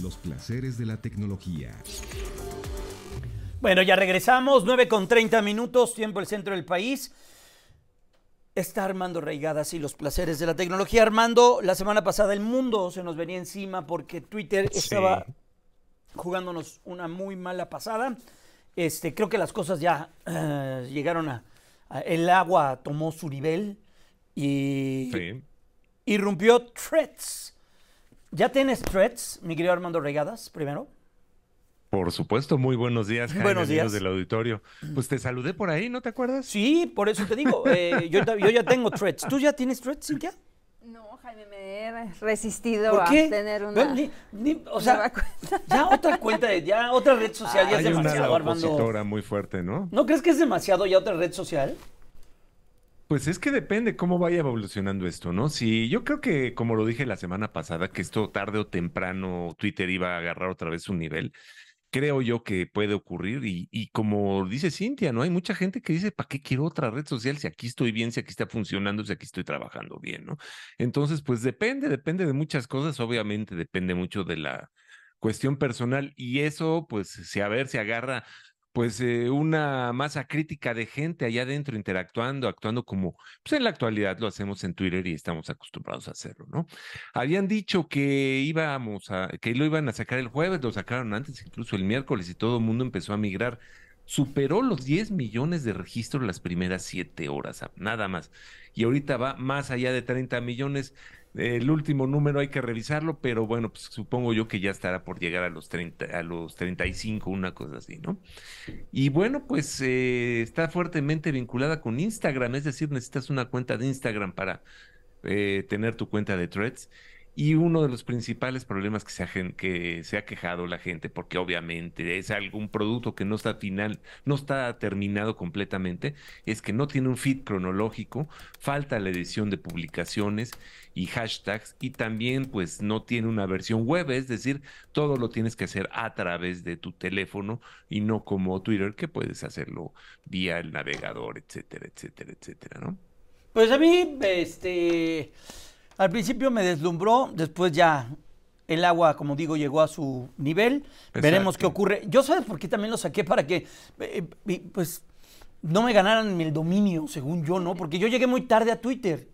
Los placeres de la tecnología. Bueno, ya regresamos, 9 con 30 minutos, tiempo el centro del país. Está Armando Reigadas y los placeres de la tecnología. Armando, la semana pasada el mundo se nos venía encima porque Twitter estaba jugándonos una muy mala pasada. Este, creo que las cosas ya eh, llegaron a, a, El agua tomó su nivel y Sí. irrumpió Threads. ¿Ya tienes Threads, mi querido Armando Reigadas, primero? Por supuesto, muy buenos días, Jaime, Buenos amigos días. del auditorio. Pues te saludé por ahí, ¿no te acuerdas? Sí, por eso te digo. eh, yo, ya tengo Threads. ¿Tú ya tienes Threads, Cintia? No, Jaime, me he resistido ¿Por a qué? tener una. No, ni- ni- o sea, ya otra cuenta, de- ya otra red social ya es Hay una demasiado, Armando. muy fuerte, ¿no? ¿No crees que es demasiado ya otra red social? Pues es que depende cómo vaya evolucionando esto, ¿no? Si yo creo que, como lo dije la semana pasada, que esto tarde o temprano Twitter iba a agarrar otra vez su nivel, creo yo que puede ocurrir y, como dice Cintia, ¿no? Hay mucha gente que dice, ¿para qué quiero otra red social si aquí estoy bien, si aquí está funcionando, si aquí estoy trabajando bien, ¿no? Entonces, pues depende, depende de muchas cosas, obviamente depende mucho de la cuestión personal y eso, pues, si a ver, se agarra pues eh, una masa crítica de gente allá adentro interactuando, actuando como, pues en la actualidad lo hacemos en Twitter y estamos acostumbrados a hacerlo, ¿no? Habían dicho que íbamos a, que lo iban a sacar el jueves, lo sacaron antes, incluso el miércoles, y todo el mundo empezó a migrar. Superó los 10 millones de registros las primeras 7 horas, nada más. Y ahorita va más allá de 30 millones. El último número hay que revisarlo, pero bueno, pues supongo yo que ya estará por llegar a los 30, a los 35, una cosa así, ¿no? Y bueno, pues eh, está fuertemente vinculada con Instagram, es decir, necesitas una cuenta de Instagram para eh, tener tu cuenta de threads. Y uno de los principales problemas que se, ha, que se ha quejado la gente, porque obviamente es algún producto que no está final, no está terminado completamente, es que no tiene un feed cronológico, falta la edición de publicaciones y hashtags, y también pues no tiene una versión web, es decir, todo lo tienes que hacer a través de tu teléfono y no como Twitter, que puedes hacerlo vía el navegador, etcétera, etcétera, etcétera, ¿no? Pues a mí, este, al principio me deslumbró, después ya el agua, como digo, llegó a su nivel. Veremos qué ocurre. Yo sabes por qué también lo saqué para que, eh, eh, pues, no me ganaran el dominio, según yo, ¿no? Porque yo llegué muy tarde a Twitter.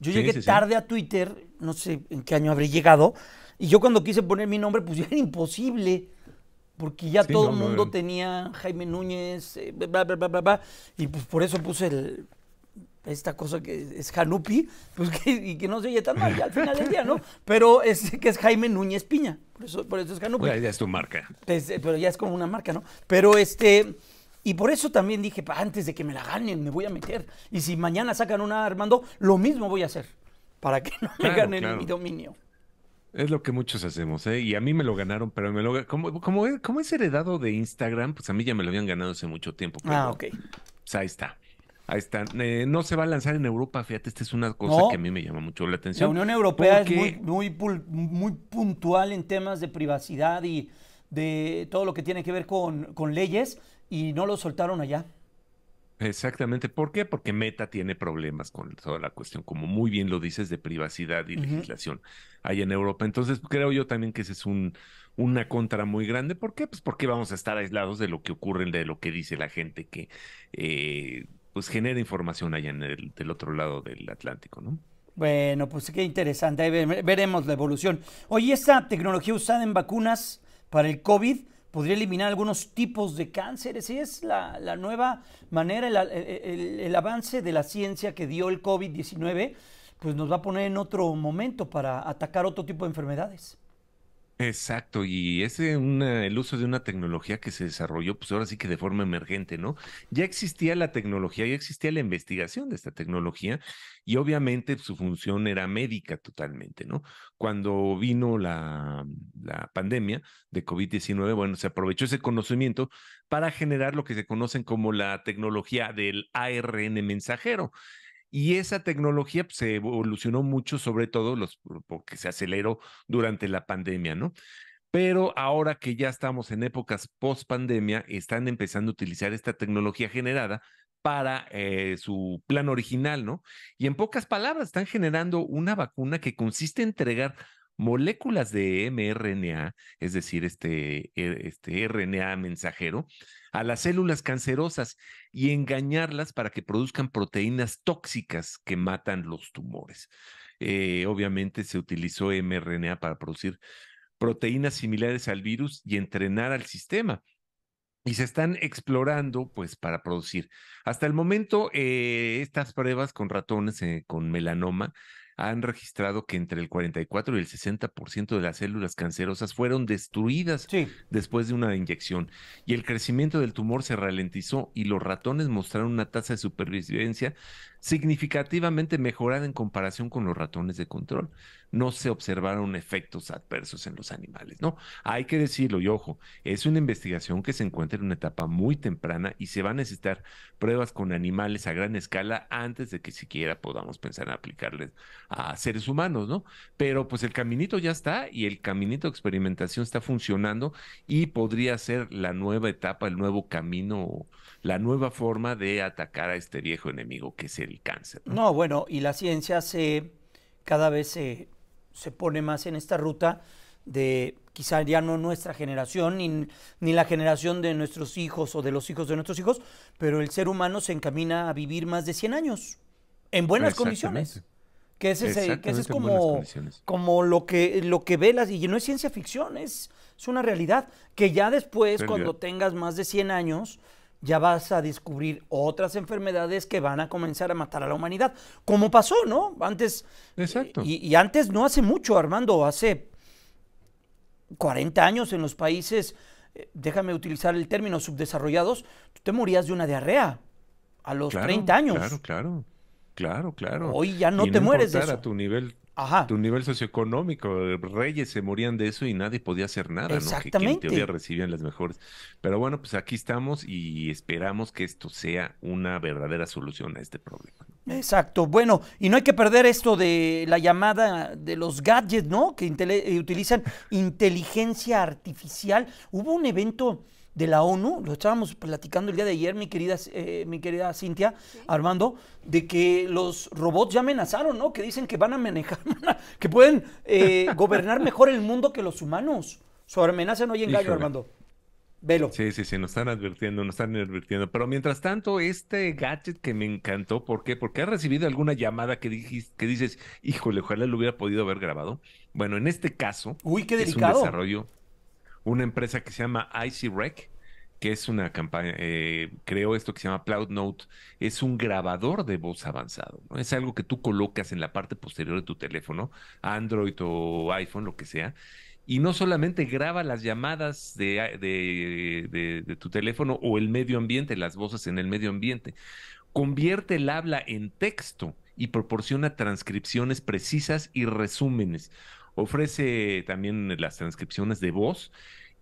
Yo Sí, llegué sí, sí. tarde a Twitter, no sé en qué año habré llegado, y yo cuando quise poner mi nombre, pues ya era imposible, porque ya todo no, el no mundo era- tenía Jaime Núñez, eh, bla, bla, bla, bla, bla, y pues por eso puse el, esta cosa que es Janupi, pues que, y que no se oye tan mal ya al final del día, ¿no? Pero es que es Jaime Núñez Piña, por eso, por eso es Janupi. Pues ya es tu marca. Pues, pero ya es como una marca, ¿no? Pero este, y por eso también dije, "Pa, antes de que me la ganen, me voy a meter. Y si mañana sacan una Armando, lo mismo voy a hacer, para que no me ganen claro. mi dominio. Es lo que muchos hacemos, ¿eh? Y a mí me lo ganaron, pero me lo como, como, es, como es heredado de Instagram, pues a mí ya me lo habían ganado hace mucho tiempo. pero Ah, ok. Pues ahí está. Ahí está. Eh, no se va a lanzar en Europa, fíjate, esta es una cosa No. que a mí me llama mucho la La atención. Unión Europea es muy, muy, puntual en temas de privacidad y de todo lo que tiene que ver con, con leyes y no lo soltaron allá. Exactamente. ¿Por qué? Porque Meta tiene problemas con toda la cuestión, como muy bien lo dices, de privacidad y legislación ahí en Europa. Entonces, creo yo también que ese es un, una contra muy grande. ¿Por qué? Pues porque vamos a estar aislados de lo que ocurre, de lo que dice la gente que eh, pues genera información allá en el, del otro lado del Atlántico, ¿no? Bueno, pues qué interesante. Ahí ve- veremos la evolución. Oye, esta tecnología usada en vacunas para el COVID podría eliminar algunos tipos de cánceres. Es la, la nueva manera, el- el avance de la ciencia que dio el COVID-19, pues nos va a poner en otro momento para atacar otro tipo de enfermedades. Exacto, y una, el uso de una tecnología que se desarrolló, pues ahora sí que de forma emergente, ¿no? Ya existía la tecnología, ya existía la investigación de esta tecnología, y obviamente su función era médica totalmente, ¿no? Cuando vino la, la pandemia de COVID-19, bueno, se aprovechó ese conocimiento para generar lo que se conocen como la tecnología del ARN mensajero. Y esa tecnología pues, se evolucionó mucho, sobre todo los, porque se aceleró durante la pandemia, ¿no? Pero ahora que ya estamos en épocas post pandemia, están empezando a utilizar esta tecnología generada para eh, su plan original, ¿no? Y en pocas palabras, están generando una vacuna que consiste en entregar moléculas de mRNA, es decir, este, e, este RNA mensajero, a las células cancerosas y engañarlas para que produzcan proteínas tóxicas que matan los tumores. Eh, obviamente se utilizó mRNA para producir proteínas similares al virus y entrenar al sistema. Y se están explorando, pues, para producir. Hasta el momento, eh, estas pruebas con ratones eh, con melanoma han registrado que entre el 44 y el 60% de las células cancerosas fueron destruidas después de una inyección y el crecimiento del tumor se ralentizó y los ratones mostraron una tasa de supervivencia significativamente mejorada en comparación con los ratones de control. No se observaron efectos adversos en los animales, ¿no? Hay que decirlo y ojo, es una investigación que se encuentra en una etapa muy temprana y se va a necesitar pruebas con animales a gran escala antes de que siquiera podamos pensar en aplicarles a seres humanos, ¿no? Pero pues el caminito ya está y el caminito de experimentación está funcionando y podría ser la nueva etapa, el nuevo camino, la nueva forma de atacar a este viejo enemigo que es el cáncer. No, bueno, y la ciencia se cada vez se, se pone más en esta ruta de quizá ya no nuestra generación, ni, ni, la generación de nuestros hijos o de los hijos de nuestros hijos, pero el ser humano se encamina a vivir más de 100 años, en buenas condiciones. Que ese, es, que ese es como, como lo que, lo que velas, y no es ciencia ficción, es, es una realidad, que ya después, cuando tengas más de 100 años, ya vas a descubrir otras enfermedades que van a comenzar a matar a la humanidad. Como pasó, ¿no? Antes. Exacto. Y, antes, no hace mucho, Armando, hace 40 años en los países, eh, déjame utilizar el término subdesarrollados, tú te morías de una diarrea a los 30 años. Claro, claro. Claro, claro. Hoy ya no te mueres de eso. a tu nivel tu nivel socioeconómico. Reyes se morían de eso y nadie podía hacer nada, Exactamente. ¿no? Que, en teoría recibían las mejores. Pero bueno, pues aquí estamos y esperamos que esto sea una verdadera solución a este problema. Exacto. Bueno, y no hay que perder esto de la llamada de los gadgets, ¿no? Que eh, utilizan inteligencia artificial. Hubo un evento de la ONU, lo estábamos platicando el día de ayer, mi querida, eh, mi querida Cintia, Armando, de que los robots ya amenazaron, ¿no? Que dicen que van a manejar, que pueden eh, gobernar mejor el mundo que los humanos. Su amenaza no hay engaño, Armando. Velo. Sí, sí, sí, nos están advirtiendo, nos están advirtiendo. Pero mientras tanto, este gadget que me encantó, ¿por qué? Porque ha recibido alguna llamada que, dijiste, que dices, híjole, ojalá lo hubiera podido haber grabado. Bueno, en este caso, Uy, qué delicado. es un desarrollo una empresa que se llama IcyRec, que es una campaña, eh, creó esto que se llama Cloud Note, es un grabador de voz avanzado, ¿no? Es algo que tú colocas en la parte posterior de tu teléfono, Android o iPhone, lo que sea, y no solamente graba las llamadas de, de, de, tu teléfono o el medio ambiente, las voces en el medio ambiente, convierte el habla en texto y proporciona transcripciones precisas y resúmenes. Ofrece también las transcripciones de voz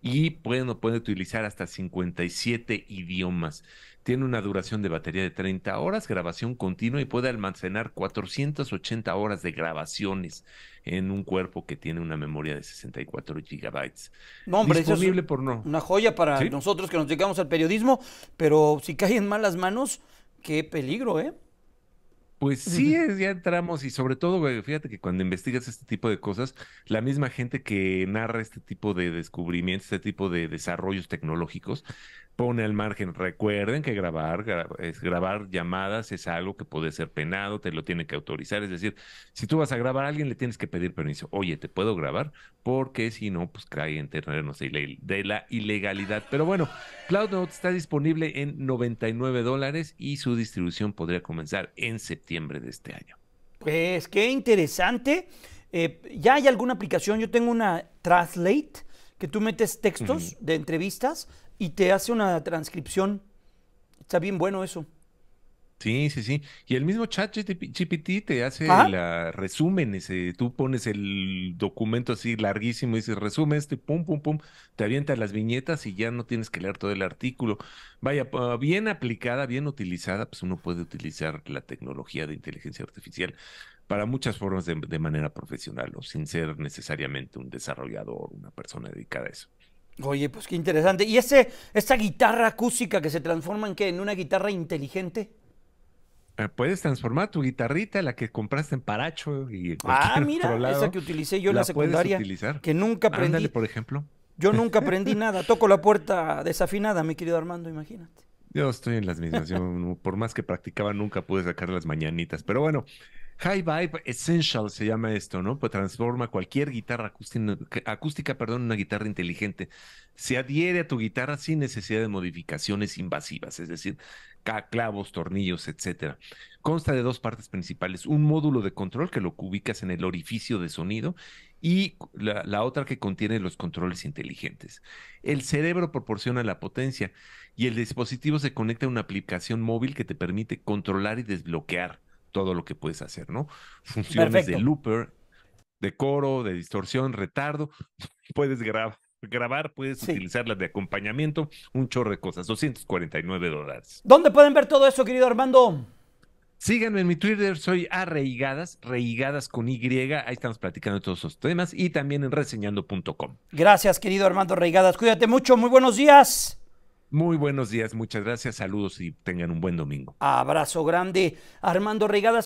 y puede, puede utilizar hasta 57 idiomas. Tiene una duración de batería de 30 horas, grabación continua y puede almacenar 480 horas de grabaciones en un cuerpo que tiene una memoria de 64 gigabytes. No, hombre, Disponible por no. Una joya para nosotros que nos dedicamos al periodismo, pero si cae en malas manos, qué peligro, ¿eh? Pues sí, ya entramos y sobre todo, fíjate que cuando investigas este tipo de cosas, la misma gente que narra este tipo de descubrimientos, este tipo de desarrollos tecnológicos, pone al margen. Recuerden que grabar, es, grabar llamadas es algo que puede ser penado, te lo tiene que autorizar. Es decir, si tú vas a grabar a alguien, le tienes que pedir permiso. Oye, ¿te puedo grabar? Porque si no, pues cae en terrenos de la ilegalidad. Pero bueno, CloudNote está disponible en 99 dólares y su distribución podría comenzar en septiembre de este año. Pues qué interesante. Eh, ¿Ya hay alguna aplicación? Yo tengo una Translate que tú metes textos de entrevistas y te hace una transcripción. Está bien bueno eso. Sí, sí, sí. Y el mismo chat GPT te hace la resumen, ese, tú pones el documento así larguísimo y dices, resume este, pum, pum, pum, te avienta las viñetas y ya no tienes que leer todo el artículo. Vaya, bien aplicada, bien utilizada, pues uno puede utilizar la tecnología de inteligencia artificial para muchas formas de, de manera profesional o sin ser necesariamente un desarrollador, una persona dedicada a eso. Oye, pues qué interesante. ¿Y ese, esa guitarra acústica que se transforma en qué? ¿En una guitarra inteligente? Eh, Puedes transformar tu guitarrita, la que compraste en Paracho y en Ah, mira, otro lado, esa que utilicé yo en la secundaria, utilizar. que nunca aprendí. Ándale, por ejemplo. Yo nunca aprendí nada. Toco la puerta desafinada, mi querido Armando, imagínate. Yo estoy en las mismas. Yo, por más que practicaba, nunca pude sacar las mañanitas. Pero bueno, High Vibe Essential se llama esto, ¿no? Pues transforma cualquier guitarra acústica, perdón, en una guitarra inteligente. Se adhiere a tu guitarra sin necesidad de modificaciones invasivas, es decir, clavos, tornillos, etcétera. Consta de dos partes principales, un módulo de control que lo ubicas en el orificio de sonido y la otra que contiene los controles inteligentes. El cerebro proporciona la potencia y el dispositivo se conecta a una aplicación móvil que te permite controlar y desbloquear todo lo que puedes hacer, ¿no? Funciones Perfecto. de looper, de coro, de distorsión, retardo. Puedes gra- grabar, puedes Sí. utilizarlas de acompañamiento, un chorro de cosas, 249 dólares. ¿Dónde pueden ver todo eso, querido Armando? Síganme en mi Twitter, soy arreigadas, reigadas con Y, ahí estamos platicando de todos esos temas y también en reseñando.com. Gracias, querido Armando Reigadas. Cuídate mucho, muy buenos días. Muy buenos días, muchas gracias, saludos y tengan un buen domingo. Abrazo grande, Armando Reigadas.